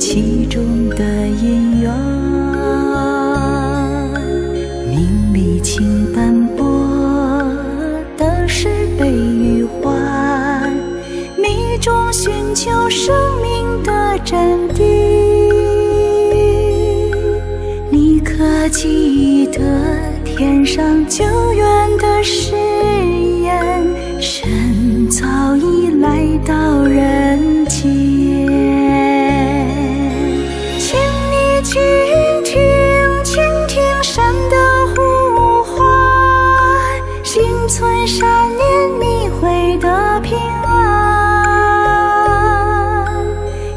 其中的因缘？名利情斑驳，得失悲与欢，你中寻求生命的真谛。你可记得天上救援的誓言？神早已来到人平安。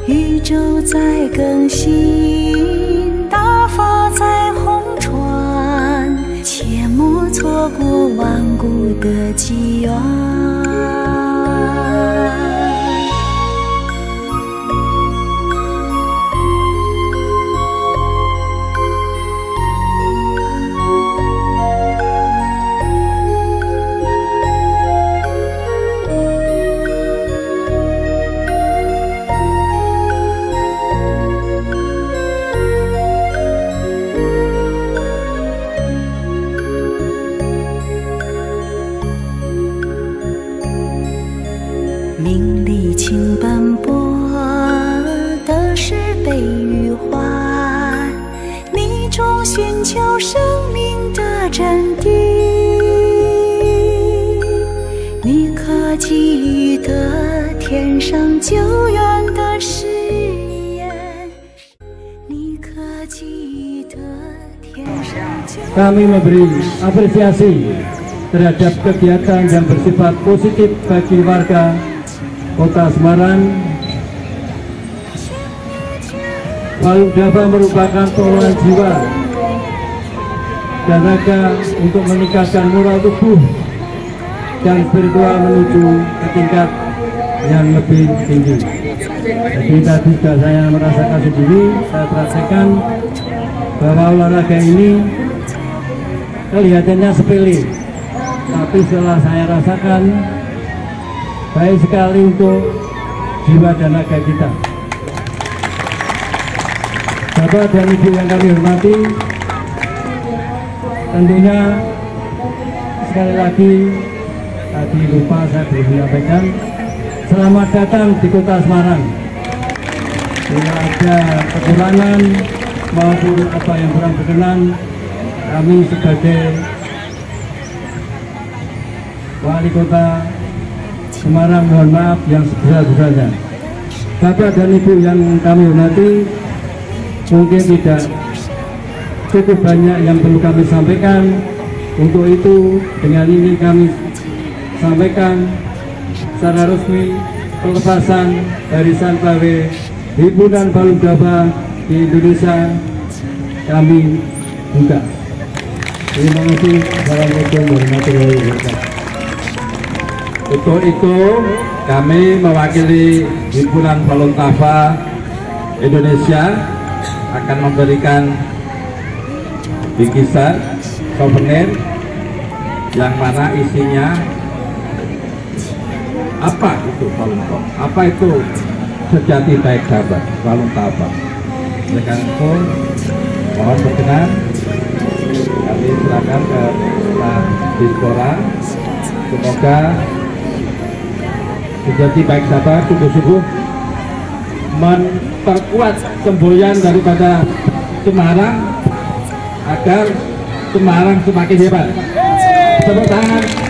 宇宙在更新，大法在红传，切莫错过万古的机缘。名利情斑驳，得失悲与欢，你中寻求生命的真谛。你可记得天上救援的誓言？你可记得天上救援 Kami memberi apresiasi terhadap kegiatan yang bersifat positif bagi warga Kota Semarang. Palu Dava merupakan tolongan jiwa dan raga untuk meningkatkan moral tubuh dan spiritual menuju ke tingkat yang lebih tinggi. Jadi tadi sudah saya merasakan sendiri, saya praktekkan bahwa olahraga ini kelihatannya sepele tapi setelah saya rasakan baik sekali untuk jiwa dan raga kita. Bapak dan Ibu yang kami hormati tentunya sekali lagi tadi lupa saya belum menyampaikan selamat datang di kota Semarang. Bila ada kekurangan maupun apa yang kurang berkenan kami sebagai wali kota Semarang mohon maaf yang sebesar-besarnya Bapak dan Ibu yang kami hormati mungkin tidak cukup banyak yang perlu kami sampaikan untuk itu dengan ini kami sampaikan secara resmi pelepasan barisan pawe himpunan balung daba di Indonesia kami buka. Terima kasih. Assalamualaikum warahmatullahi wabarakatuh. Untuk itu kami mewakili himpunan balon tafa Indonesia akan memberikan bingkisan souvenir yang mana isinya apa itu balon tafa? Apa itu sejati baik sahabat? Oleh karena itu mohon berkenan kami silakan ke Dispora semoga menjadi baik sahabat sungguh-sungguh memperkuat semboyan daripada Semarang agar Semarang semakin hebat. Tepuk tangan.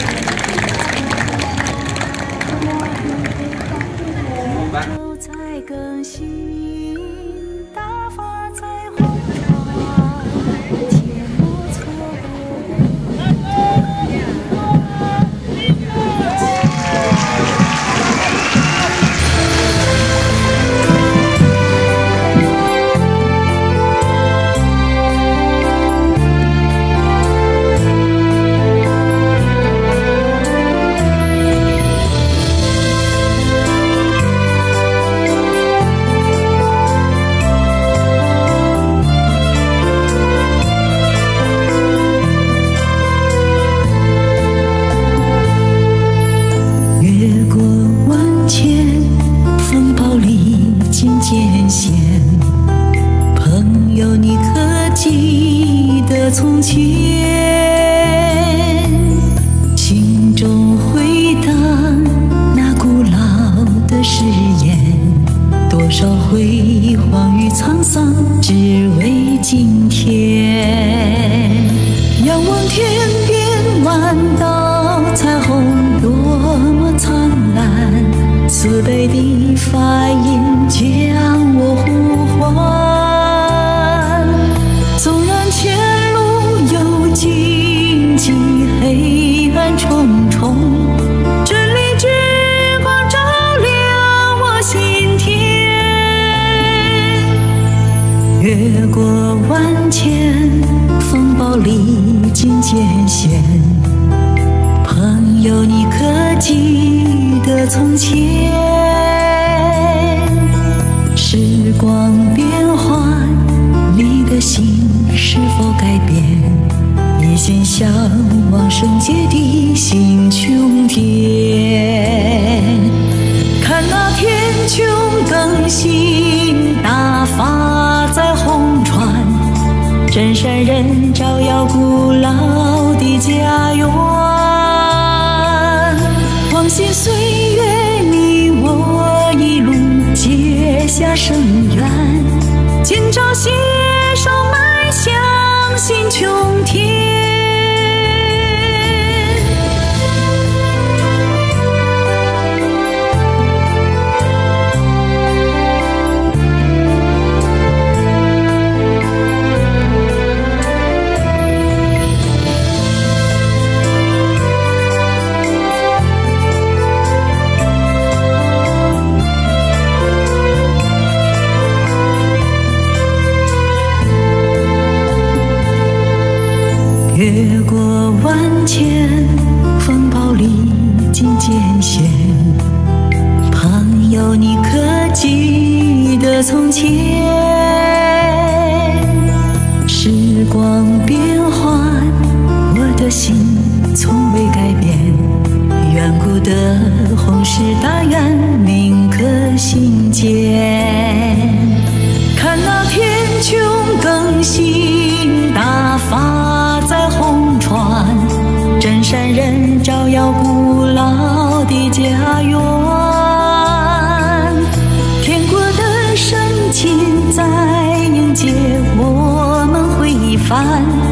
间，心中回荡那古老的誓言，多少辉煌与沧桑，只为今天。仰望天边万道彩虹，多么灿烂！慈悲的法眼。前风暴，历经艰险。朋友，你可记得从前？时光变幻，你的心是否改变？一心向往圣洁的新穹天。真善人照耀古老的家园。往昔岁月，你我一路结下深缘，今朝携手迈向新穹天。的从前？时光变幻，我的心从未改变。远古的红石大愿铭刻心间。看那天穹更新，大发在红川，真善人照耀古回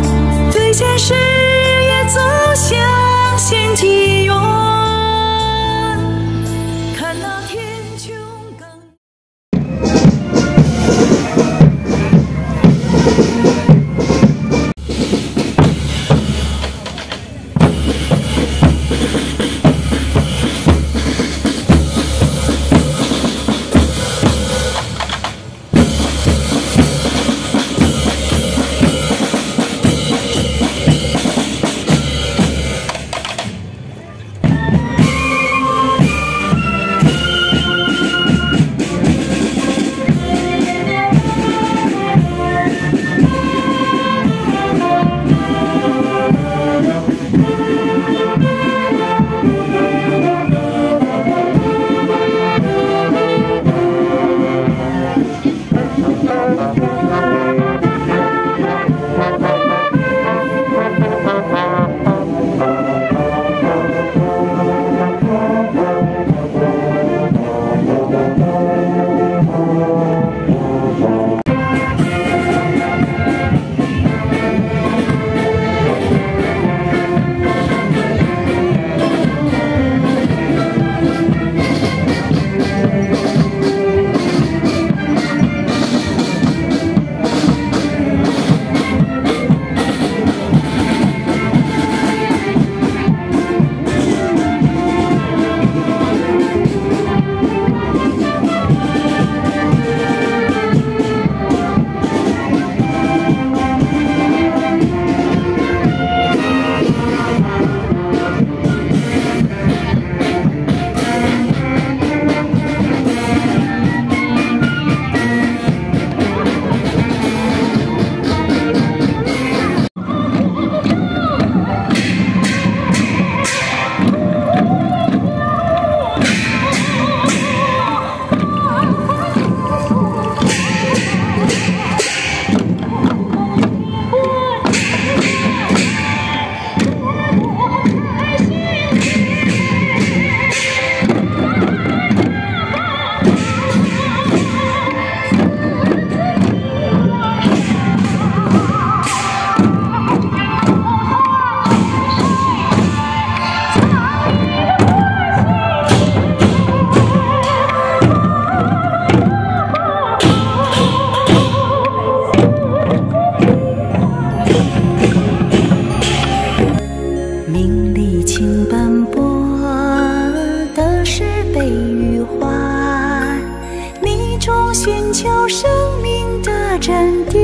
寻求生命的真谛。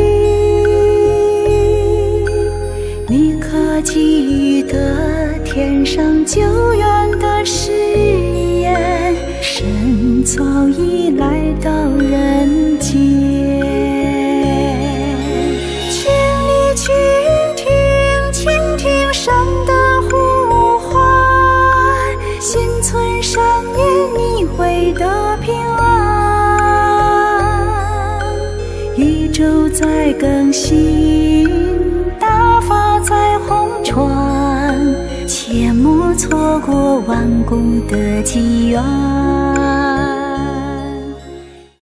你可记得天上久远的誓言？神早已来到心，大发在红船，切莫错过万古的机缘。